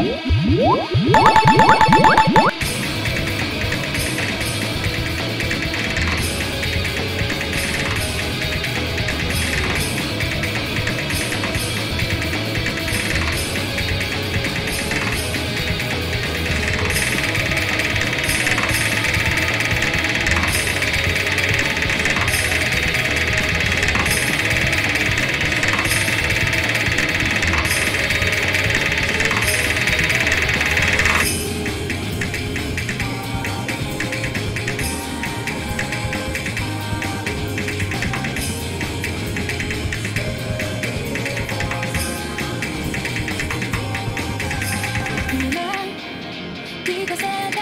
What? because I